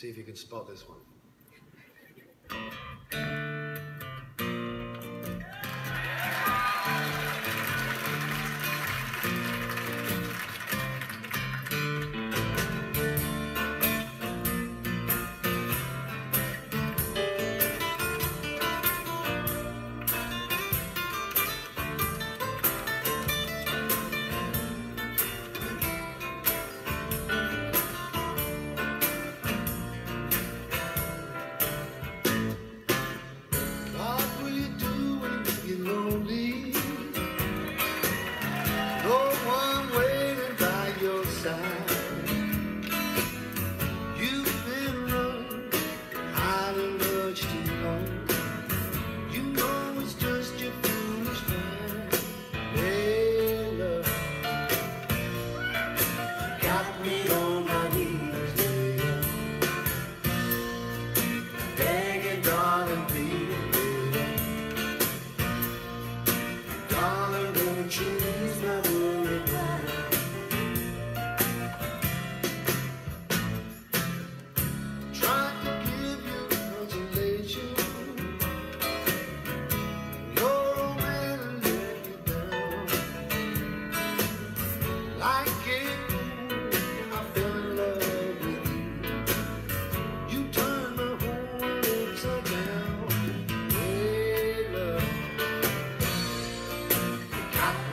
See if you can spot this one.